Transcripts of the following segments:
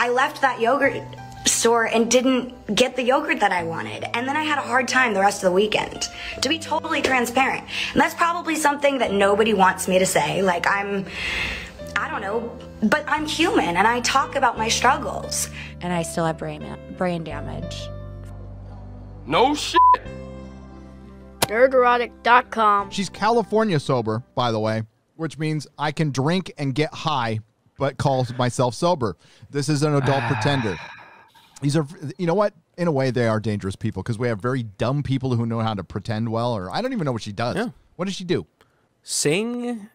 I left that yogurt store and didn't get the yogurt that I wanted. And then I had a hard time the rest of the weekend. To be totally transparent. And that's probably something that nobody wants me to say. Like, I'm, I don't know, but I'm human and I talk about my struggles. And I still have brain, brain damage. No shit. Nerdrotic.com. She's California sober, by the way, which means I can drink and get high, but calls myself sober. This is an adult pretender. These are, you know what? In a way, they are dangerous people because we have very dumb people who know how to pretend well. Or I don't even know what she does. Yeah. What does she do? Sing,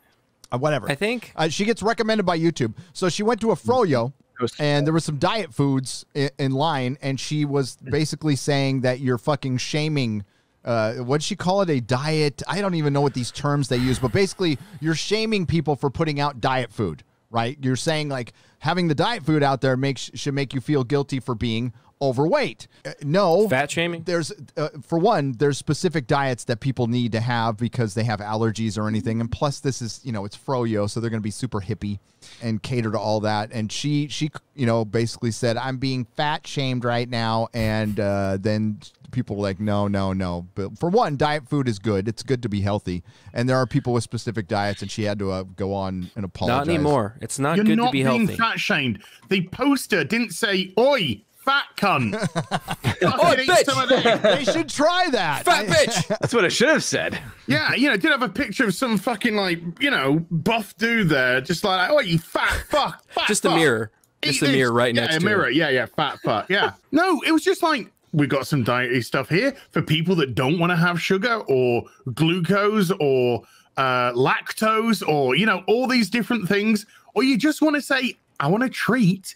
Uh, whatever. I think. Uh, she gets recommended by YouTube. So she went to a froyo, and there was some diet foods in, in line, and she was basically saying that you're fucking shaming. Uh, what did she call it? A diet? I don't even know what these terms they use, but basically, you're shaming people for putting out diet food, right? You're saying like having the diet food out there makes should make you feel guilty for being overweight. Uh, no, Fat shaming? There's uh, for one, there's specific diets that people need to have because they have allergies or anything, and plus this is you know it's froyo, so they're going to be super hippie and cater to all that. And she she you know basically said I'm being fat shamed right now, and uh, then people were like no no no. But for one, diet food is good. It's good to be healthy, and there are people with specific diets, and she had to uh, go on and apologize. Not anymore. It's not You're good not to be being healthy. fat shamed. The poster didn't say "Oi, fat cunt." Oi, Fucking eat bitch! some of that. They should try that. Fat bitch. That's what I should have said. Yeah, you know, it did have a picture of some fucking like, you know, buff dude there, just like, oh, you fat fuck, fat Just a mirror. Eat Just a mirror right yeah, next a to mirror. it. Yeah, yeah, fat fuck. Yeah. no, it was just like we got some dietary stuff here for people that don't want to have sugar or glucose or uh, lactose or you know all these different things, or you just want to say, I want a treat,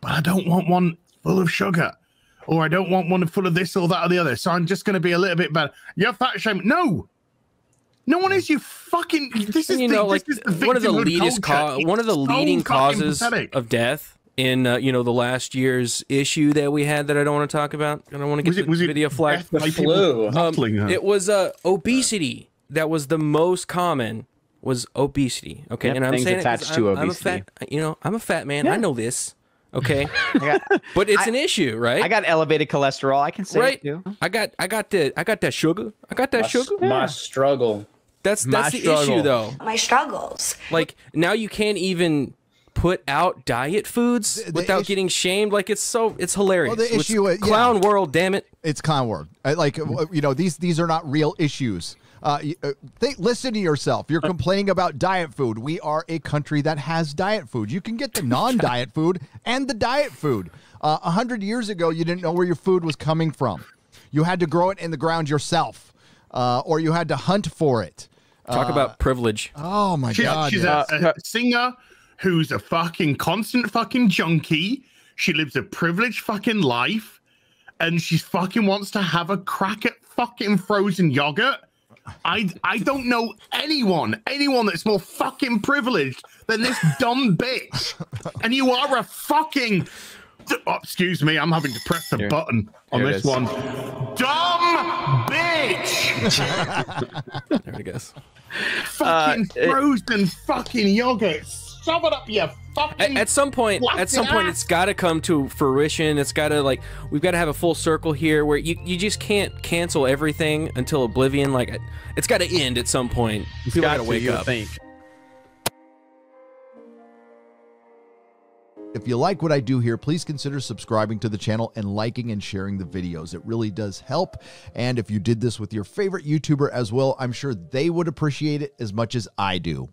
but I don't want one full of sugar. Or I don't want one full of this or that or the other. So I'm just going to be a little bit better. You're fat shame. No, no one is. You fucking. This is you the, know, like is the one of the leading culture. co- one of the It's so leading causes pathetic. of death in uh, you know the last year's issue that we had that I don't want to talk about. And I don't want to get Was it- the was it video flagged. death by people flu. Um, it was uh, obesity that was the most common was obesity. Okay, Yep, and I'm saying it 'cause attached to I'm, I'm a fat, you know, I'm a fat man. I know this. Okay, got, but it's I- an issue, right? I got elevated cholesterol. I can say right. it too. I got I got the I got that sugar. I got that sugar. My struggle. That's My that's the struggle. issue though. My struggles. Like now you can't even put out diet foods the without issue- getting shamed. Like it's so it's hilarious. Well, the It's issue is- yeah. clown world, damn it. it's clown world. Uh, Like uh, you know, these these are not real issues. Uh, y- uh, think, listen to yourself. You're complaining about diet food. We are a country that has diet food. You can get the non-diet food and the diet food. Uh, A hundred years ago, you didn't know where your food was coming from. You had to grow it in the ground yourself, uh, or you had to hunt for it. Talk about privilege. Oh my She's, god! she's yes. a, a singer who's a fucking constant fucking junkie. She lives a privileged fucking life, and she fucking wants to have a crack at fucking frozen yogurt. I I don't know anyone anyone that's more fucking privileged than this dumb bitch, and you are a fucking. Oh, excuse me, I'm having to press the button on Here this one. Dumb bitch. There it goes. fucking Uh, it- frozen fucking yogurt. Shove it up your At, fucking. at some point, at some point, that? it's got to come to fruition. It's got to like we've got to have a full circle here where you, you just can't cancel everything until oblivion. Like it- it's got to end at some point. People got to wake you up. Think. If you like what I do here, please consider subscribing to the channel and liking and sharing the videos. It really does help. And if you did this with your favorite YouTuber as well, I'm sure they would appreciate it as much as I do.